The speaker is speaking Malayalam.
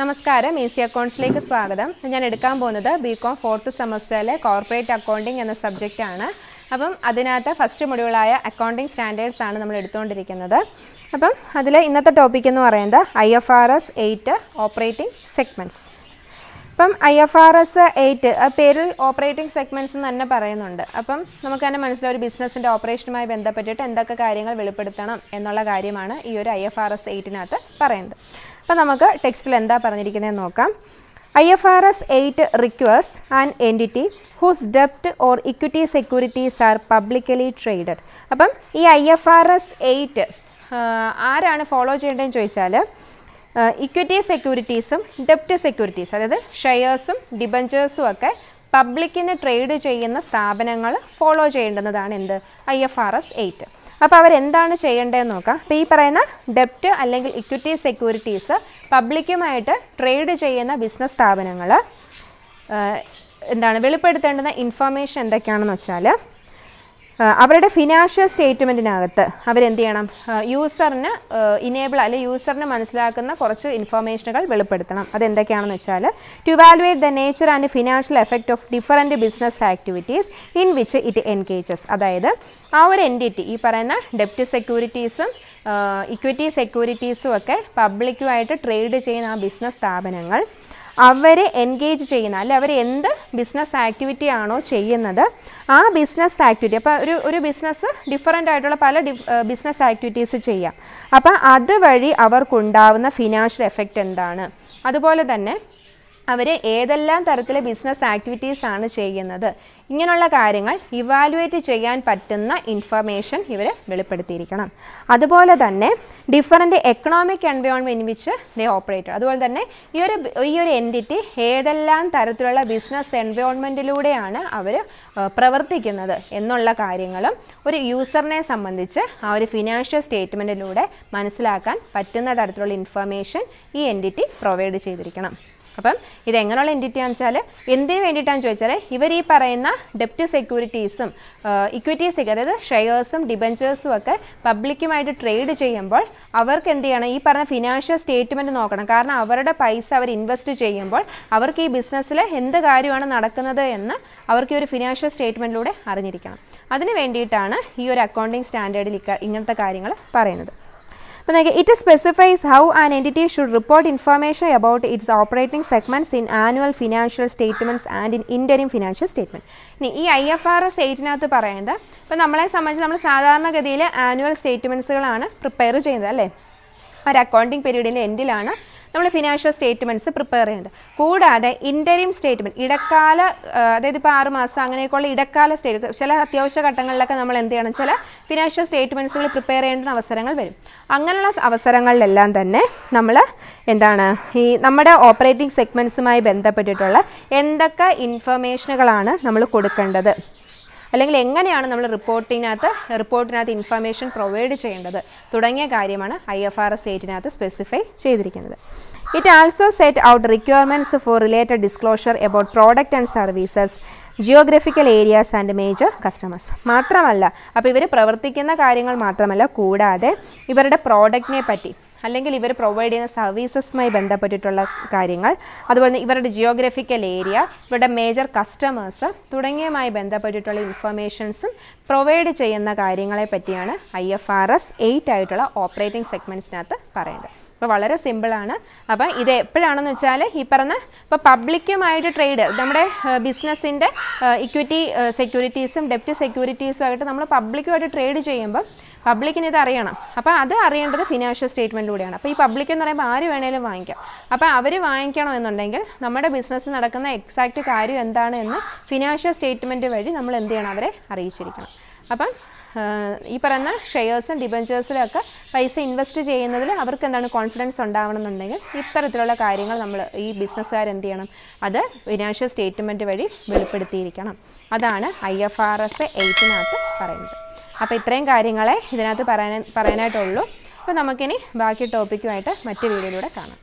നമസ്കാരം ഈസി അക്കൗണ്ട്സിലേക്ക് സ്വാഗതം. ഞാൻ എടുക്കാൻ പോകുന്നത് ബി കോം ഫോർത്ത് സെമസ്റ്ററിലെ കോർപ്പറേറ്റ് അക്കൗണ്ടിംഗ് എന്ന സബ്ജക്റ്റ് ആണ്. അപ്പം അതിനകത്ത് ഫസ്റ്റ് മൊഡ്യൂളായ അക്കൗണ്ടിംഗ് സ്റ്റാൻഡേർഡ്സ് ആണ് നമ്മൾ എടുത്തുകൊണ്ടിരിക്കുന്നത്. അപ്പം അതിൽ ഇന്നത്തെ ടോപ്പിക് എന്ന് പറയുന്നത് I F R S eight operating segments അപ്പം I F R S eight ആ പേരിൽ ഓപ്പറേറ്റിംഗ് സെഗ്മെന്റ്സ് എന്ന് തന്നെ പറയുന്നുണ്ട്. അപ്പം നമുക്ക് തന്നെ മനസ്സിലായി ഒരു ബിസിനസ്സിന്റെ ഓപ്പറേഷനുമായി ബന്ധപ്പെട്ടിട്ട് എന്തൊക്കെ കാര്യങ്ങൾ വെളിപ്പെടുത്തണം എന്നുള്ള കാര്യമാണ് ഈ ഒരു ഐ എഫ് ആർ എസ് എയ്റ്റിനകത്ത് പറയുന്നത്. അപ്പം നമുക്ക് ടെക്സ്റ്റിൽ എന്താ പറഞ്ഞിരിക്കുന്നത് നോക്കാം. I F R S eight requires and entity whose ഡെപ്റ്റ് or equity securities are publicly traded അപ്പം ഈ I F R S eight ആരാണ് ഫോളോ ചെയ്യേണ്ടതെന്ന് ചോദിച്ചാൽ ഇക്വിറ്റി സെക്യൂരിറ്റീസും ഡെപ്റ്റ് സെക്യൂരിറ്റീസ് അതായത് ഷെയർസും ഡിബഞ്ചേഴ്സും ഒക്കെ പബ്ലിക്കിന് ട്രേഡ് ചെയ്യുന്ന സ്ഥാപനങ്ങൾ ഫോളോ ചെയ്യേണ്ടുന്നതാണ് എന്ത്? I F R S eight അപ്പോൾ അവരെന്താണ് ചെയ്യേണ്ടതെന്ന് നോക്കാം. അപ്പോൾ ഈ പറയുന്ന ഡെപ്റ്റ് അല്ലെങ്കിൽ ഇക്വിറ്റി സെക്യൂരിറ്റീസ് പബ്ലിക്കുമായിട്ട് ട്രേഡ് ചെയ്യുന്ന ബിസിനസ് സ്ഥാപനങ്ങൾ എന്താണ് വെളിപ്പെടുത്തേണ്ടുന്ന ഇൻഫർമേഷൻ എന്തൊക്കെയാണെന്ന് വെച്ചാൽ അവരുടെ ഫിനാൻഷ്യൽ സ്റ്റേറ്റ്മെന്റിനകത്ത് അവരെന്ത് ചെയ്യണം? യൂസറിന് ഇനേബിൾ അല്ലെ യൂസറിന് മനസ്സിലാക്കുന്ന കുറച്ച് ഇൻഫർമേഷനുകൾ വെളിപ്പെടുത്തണം. അതെന്തൊക്കെയാണെന്ന് വെച്ചാൽ to valuate the nature and financial effect of different business activities in which it engages അതായത് ആ ഒരു എന്റിറ്റി ഈ പറയുന്ന ഡെപ്റ്റ് സെക്യൂരിറ്റീസും ഇക്വിറ്റി സെക്യൂരിറ്റീസും ഒക്കെ പബ്ലിക്കുമായിട്ട് ട്രേഡ് ചെയ്യുന്ന ആ ബിസിനസ് സ്ഥാപനങ്ങൾ അവർ എൻഗേജ് ചെയ്യുന്ന അല്ലെ അവർ എന്ത് ബിസിനസ് ആക്ടിവിറ്റി ആണോ ചെയ്യുന്നത് ആ ബിസിനസ് ആക്ടിവിറ്റി അപ്പോൾ ഒരു ഒരു ബിസിനസ് ഡിഫറന്റ് ആയിട്ടുള്ള പല ബിസിനസ് ആക്ടിവിറ്റീസ് ചെയ്യാം. അപ്പോൾ അതുവഴി അവർക്കുണ്ടാവുന്ന ഫിനാൻഷ്യൽ എഫക്റ്റ് എന്താണ്? അതുപോലെ തന്നെ അവർ ഏതെല്ലാം തരത്തിലെ ബിസിനസ് ആക്ടിവിറ്റീസ് ആണ് ചെയ്യുന്നത്? ഇങ്ങനെയുള്ള കാര്യങ്ങൾ ഇവാലുവേറ്റ് ചെയ്യാൻ പറ്റുന്ന ഇൻഫർമേഷൻ ഇവർ വെളിപ്പെടുത്തിയിരിക്കണം. അതുപോലെ തന്നെ different economic environment which they operator അതുപോലെ തന്നെ ഈ ഒരു ഈ ഒരു എന്റിറ്റി ഏതെല്ലാം തരത്തിലുള്ള ബിസിനസ് എൻവയോൺമെന്റിലൂടെയാണ് അവർ പ്രവർത്തിക്കുന്നത് എന്നുള്ള കാര്യങ്ങളും ഒരു യൂസറിനെ സംബന്ധിച്ച് ആ ഒരു ഫിനാൻഷ്യൽ സ്റ്റേറ്റ്മെന്റിലൂടെ മനസ്സിലാക്കാൻ പറ്റുന്ന തരത്തിലുള്ള ഇൻഫർമേഷൻ ഈ എന്റിറ്റി പ്രൊവൈഡ് ചെയ്തിരിക്കണം. അപ്പം ഇതെങ്ങനെയുള്ള എന്റിറ്റി ആണെന്ന് വെച്ചാൽ എന്തിനു വേണ്ടിയിട്ടാണെന്ന് ചോദിച്ചാൽ ഇവർ ഈ പറയുന്ന ഡെപ്റ്റ് സെക്യൂരിറ്റീസും ഇക്വിറ്റീസൊക്കെ അതായത് ഷെയർസും ഡിബഞ്ചേഴ്സും ഒക്കെ പബ്ലിക്കുമായിട്ട് ട്രേഡ് ചെയ്യുമ്പോൾ അവർക്ക് എന്ത് ചെയ്യണം? ഈ പറഞ്ഞ ഫിനാൻഷ്യൽ സ്റ്റേറ്റ്മെന്റ് നോക്കണം. കാരണം അവരുടെ പൈസ അവർ ഇൻവെസ്റ്റ് ചെയ്യുമ്പോൾ അവർക്ക് ഈ ബിസിനസ്സിൽ എന്ത് കാര്യമാണ് നടക്കുന്നത് എന്ന് അവർക്ക് ഈ ഒരു ഫിനാൻഷ്യൽ സ്റ്റേറ്റ്മെന്റിലൂടെ അറിഞ്ഞിരിക്കണം. അതിന് വേണ്ടിയിട്ടാണ് ഈ ഒരു അക്കൗണ്ടിങ് സ്റ്റാൻഡേർഡിൽ ഇങ്ങനത്തെ കാര്യങ്ങൾ പറയുന്നത്. അപ്പോൾ നോക്കി it specifies how an entity should report information about its operating segments in annual financial statements and in interim financial statement ഇനി ഈ ഐ എഫ് ആർ എസ് എയ്റ്റിനകത്ത് പറയുന്നത് ഇപ്പോൾ നമ്മളെ സംബന്ധിച്ച് നമ്മൾ സാധാരണഗതിയിൽ ആനുവൽ സ്റ്റേറ്റ്മെന്റ്സുകളാണ് പ്രിപ്പയർ ചെയ്യുന്നത് അല്ലേ? ഒരു അക്കൗണ്ടിങ് പീരീഡിന്റെ എൻഡിലാണ് നമ്മൾ ഫിനാൻഷ്യൽ സ്റ്റേറ്റ്മെന്റ്സ് പ്രിപ്പയർ ചെയ്യുന്നത് കൂടാതെ ഇന്ററിം സ്റ്റേറ്റ്മെന്റ് ഇടക്കാല അതായത് ഇപ്പോൾ ആറ് മാസം അങ്ങനെയൊക്കെയുള്ള ഇടക്കാല സ്റ്റേറ്റ് ചില അത്യാവശ്യ ഘട്ടങ്ങളിലൊക്കെ നമ്മൾ എന്ത് ചെയ്യണം? ചില ഫിനാൻഷ്യൽ സ്റ്റേറ്റ്മെന്റ്സുകൾ പ്രിപ്പയർ ചെയ്യേണ്ട അവസരങ്ങൾ വരും. അങ്ങനെയുള്ള അവസരങ്ങളിലെല്ലാം തന്നെ നമ്മൾ എന്താണ് ഈ നമ്മുടെ ഓപ്പറേറ്റിംഗ് സെഗ്മെന്റ്സുമായി ബന്ധപ്പെട്ടിട്ടുള്ള എന്തൊക്കെ ഇൻഫർമേഷനുകളാണ് നമ്മൾ കൊടുക്കേണ്ടത്? അല്ലെങ്കിൽ എങ്ങനെയാണ് നമ്മൾ റിപ്പോർട്ടിനകത്ത് റിപ്പോർട്ടിനകത്ത് ഇൻഫർമേഷൻ പ്രൊവൈഡ് ചെയ്യേണ്ടത് തുടങ്ങിയ കാര്യമാണ് ഐ എഫ് ആർ എസ് എയ്റ്റിനകത്ത് സ്പെസിഫൈ ചെയ്തിരിക്കുന്നത്. It also set out requirements for related disclosure about product and services geographical areas and major customers മാത്രമല്ല അപ്പോൾ ഇവർ പ്രവർത്തിക്കുന്ന കാര്യങ്ങൾ മാത്രമല്ല കൂടാതെ ഇവരുടെ പ്രോഡക്റ്റിനെ പറ്റി അല്ലെങ്കിൽ ഇവർ പ്രൊവൈഡ് ചെയ്യുന്ന സർവീസസുമായി ബന്ധപ്പെട്ടിട്ടുള്ള കാര്യങ്ങൾ. അതുപോലെ തന്നെ ഇവരുടെ ജിയോഗ്രഫിക്കൽ ഏരിയ ഇവരുടെ മേജർ കസ്റ്റമേഴ്സ് തുടങ്ങിയവുമായി ബന്ധപ്പെട്ടിട്ടുള്ള ഇൻഫർമേഷൻസും പ്രൊവൈഡ് ചെയ്യുന്ന കാര്യങ്ങളെ പറ്റിയാണ് I F R S eight ആയിട്ടുള്ള ഓപ്പറേറ്റിംഗ് സെഗ്മെന്റ്സിനകത്ത് പറയേണ്ടത് അപ്പോൾ വളരെ സിമ്പിളാണ് അപ്പോൾ ഇത് എപ്പോഴാണെന്ന് വെച്ചാൽ ഈ പറഞ്ഞ ഇപ്പോൾ പബ്ലിക്കുമായിട്ട് ട്രേഡ് നമ്മുടെ ബിസിനസ്സിന്റെ ഇക്വിറ്റി സെക്യൂരിറ്റീസും ഡെപ്റ്റ് സെക്യൂരിറ്റീസും ആയിട്ട് നമ്മൾ പബ്ലിക്കുമായിട്ട് ട്രേഡ് ചെയ്യുമ്പോൾ പബ്ലിക്കിന് ഇത് അറിയണം. അപ്പോൾ അത് അറിയേണ്ടത് ഫിനാൻഷ്യൽ സ്റ്റേറ്റ്മെന്റിലൂടെയാണ് അപ്പോൾ ഈ പബ്ലിക് എന്ന് പറയുമ്പോൾ ആര് വേണേലും വാങ്ങിക്കാം. അപ്പോൾ അവർ വാങ്ങിക്കണമെന്നുണ്ടെങ്കിൽ നമ്മുടെ ബിസിനസ് നടക്കുന്ന എക്സാക്റ്റ് കാര്യം എന്താണ് എന്ന് ഫിനാൻഷ്യൽ സ്റ്റേറ്റ്മെന്റ് വഴി നമ്മൾ എന്ത് ചെയ്യണം? അവരെ അറിയിച്ചിരിക്കണം. അപ്പം ഈ പറയുന്ന ഷെയർസും ഡിബഞ്ചേഴ്സിലും പൈസ ഇൻവെസ്റ്റ് ചെയ്യുന്നതിൽ അവർക്ക് എന്താണ് കോൺഫിഡൻസ് ഉണ്ടാവണം എന്നുണ്ടെങ്കിൽ ഇത്തരത്തിലുള്ള കാര്യങ്ങൾ നമ്മൾ ഈ ബിസിനസ്സുകാർ എന്ത് ചെയ്യണം? അത് ഫിനാൻഷ്യൽ സ്റ്റേറ്റ്മെന്റ് വഴി വെളിപ്പെടുത്തിയിരിക്കണം. അതാണ് ഐ എഫ് ആർ എസ് എയ്റ്റിനകത്ത് പറയുന്നത്. അപ്പോൾ ഇത്രയും കാര്യങ്ങളെ ഇതിനകത്ത് പറയാൻ പറയാനായിട്ടുള്ളൂ. അപ്പോൾ നമുക്കിനി ബാക്കി ടോപ്പിക്കുമായിട്ട് മറ്റു വീഡിയോയിലൂടെ കാണാം.